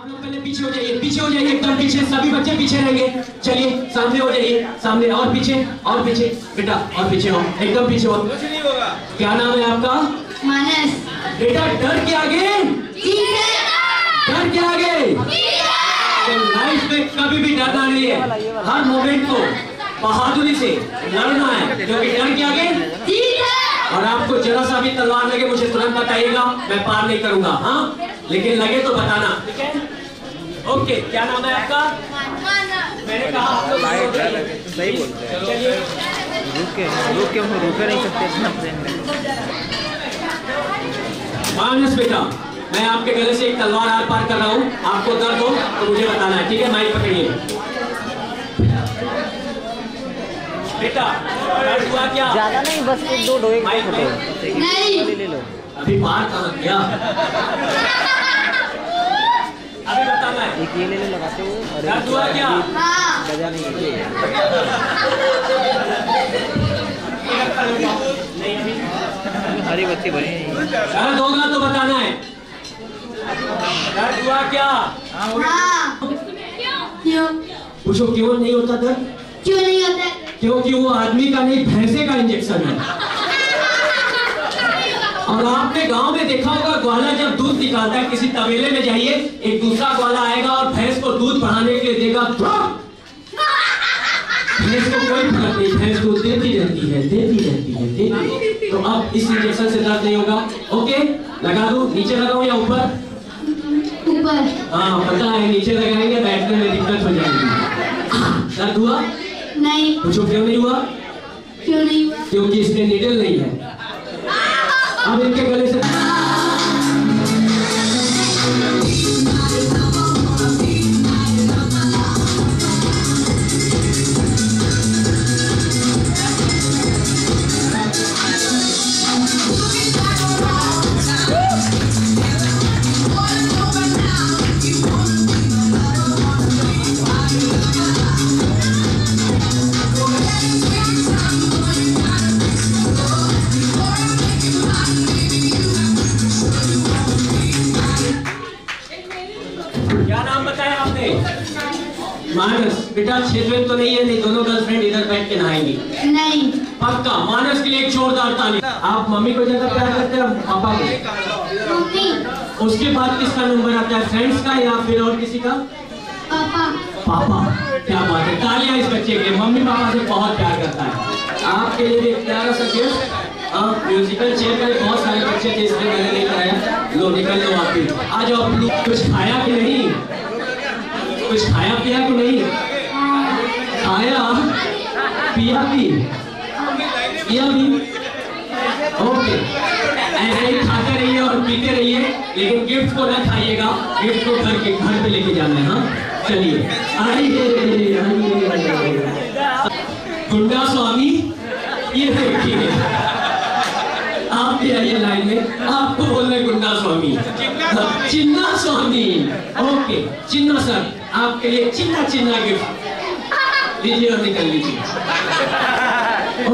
आप लोग पहले पीछे हो जाइए पीछे हो जाइए एकदम पीछे सभी बच्चे पीछे रहेंगे। चलिए सामने हो जाइए सामने और पीछे और पीछे। बेटा और पीछे हो एकदम पीछे हो। कुछ नहीं होगा। क्या नाम है आपका? मानस। बेटा डर के आगे? डर के आगे? तो लाइफ में कभी भी डरना नहीं है। हर मोमेंट को बहादुरी से लड़ना है। क्योंकि डर के आगे? और आपको जरा सा भी तलवार लगे मुझे तुरंत बताइएगा मैं पार नहीं करूँगा हाँ? लेकिन लगे तो बताना ठीक है? ओके क्या नाम है आपका? मैंने कहा आप लोग सही बोलते हैं। चलिए। रुक के रुक हम रुक नहीं सकते इतना प्रेम मानस बेटा मैं आपके गले से एक तलवार आर पार कर रहा हूँ। आपको दर्द हो तो मुझे बताना है ठीक है? माइक पकड़िए। बेटा दर्द हुआ क्या? ज़्यादा नहीं बस एक दो डोए माइक फ़ोटो में। नहीं। ले लो। अभी बाहर कहाँ गया अभी बताना है एक ये ले लो लगाते हुए और हाँ। बजा नहीं है नहीं अभी हरी भरी नहीं होगा तो बताना है। दर्द हुआ क्या? हाँ क्यों? पूछो क्यों नहीं होता दर्द क्यों नहीं होता? क्योंकि वो आदमी का नहीं भैंसे का इंजेक्शन है। और आपने गाँव में देखा होगा ग्वाला जब दूध निकालता है किसी तबेले में जाइए एक दूसरा ग्वाला आएगा और भैंस को दूध बढ़ाने के लिए देगा भैंस को कोई फ़र्क नहीं भैंस दूध देती रहती है देती रहती है देती तो अब इस इंजेक्शन से दर्द नहीं होगा। ओके लगा दू नीचे लगाऊ या ऊपर? ऊपर। हाँ पता है नीचे लगाएँगे बैठने में दिक्कत हो जाएगी। दर्द हुआ? नहीं। पूछो क्यों नहीं हुआ? क्यों नहीं हुआ? क्योंकि इसमें निडल नहीं है। अब मानस बेटा छेदवेद तो नहीं है नहीं दोनों गर्लफ्रेंड इधर बैठ के नहाएँगी। नहीं। पक्का मानस के लिए एक जोरदार ताली। आप मम्मी को ज़्यादा प्यार करते हैं पापा को? मम्मी। उसके बाद किसका नंबर आता है फ्रेंड्स का या फिर और किसी का? पापा। पापा। क्या बात है तालियाँ इस बच्चे के। मम्मी पापा से बहुत प्यार करता है। आपके लिए भी एक प्यारा सा गिफ्ट म्यूजिकल चेयर भी बहुत सारे बच्चे थे इसलिए मैंने नहीं कराया। लो निकल लो आप भी। आ जाओ आप लोग कुछ खाया कि नहीं? कुछ खाया पिया कि नहीं? खाया? पिया भी। पिया भी। ओके। ऐसे ही खाते रहिए और पीते रहिए लेकिन गिफ्ट को ना खाइएगा। गिफ्ट को घर के घर पे लेके जाना है हाँ? चलिए। आइए आइए गुंडा स्वामी ये देखिए आप भी आइए लाइन में। आपको बोल रहे गुंडा स्वामी। चिन्ना स्वामी। Okay Chinna sir. आपके लिए चिन्ना चिन्ना गिफ्ट। लीजिए और निकल लीजिए।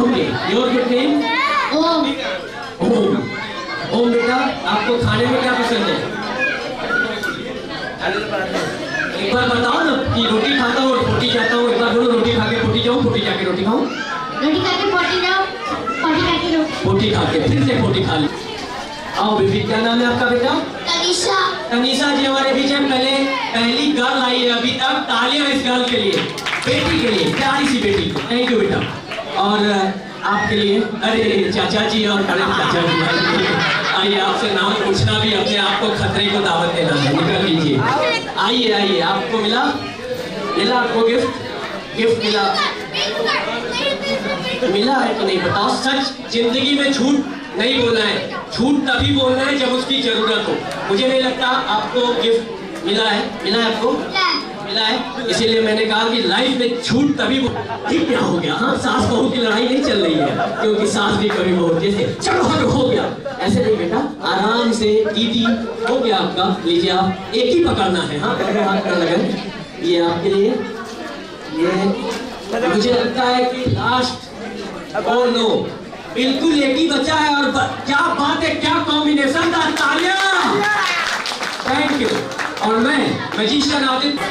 Okay your good name Om. Om. Om बेटा आपको खाने में क्या पसंद है? एक बार बताओ ना कि रोटी खाता हूँ और रोटी खाता हूँ। एक बार बोलो रोटी खा के पोटी जाऊँ पोटी जाके रोटी खाऊं? रोटी खा के पोटी जाओ पोटी खा के रोटी। पोटी खा के फिर से पोटी खा ली। आओ बेबी क्या नाम है आपका बेटा? तनिषा। तनीषा जी हमारे बीच में पहले पहली गर्ल आई है अभी तक तालियाँ इस गर्ल के लिए बेटी के लिए प्यारी सी बेटी। थैंक यू बेटा। और आपके लिए अरे चाचा जी और बड़े चाचा जी। आइए। आपसे नाम पूछना भी अपने आप को खतरे को दावत देना है निकल लीजिए। आइए आइए आपको मिला? मिला आपको गिफ्ट गिफ्ट मिला? मिला है कि नहीं? बताओ सच ज़िंदगी में झूठ नहीं बोलना है। झूठ तभी बोलना है जब उसकी ज़रूरत हो। मुझे नहीं लगता आपको गिफ्ट मिला है। मिला है आपको? मिला है। इसीलिए मैंने कहा कि लाइफ में झूठ तभी बोल- ठीक क्या हो गया? हाँ सास बहू की लड़ाई नहीं चल रही है क्योंकि सास भी कभी बहू जैसे चलो हट हो गया। ऐसे नहीं बेटा आराम से दीदी हो गया आपका। लीजिए आप एक ही पकड़ना है। हाँ हाथ में लगन ये आपके लिए ये मुझे लगता है कि लास्ट और नो बिल्कुल एक ही बच्चा है और क्या बात है क्या कॉम्बिनेशन था तालियाँ! थैंक यू और मैं मैजिशियन आदित्य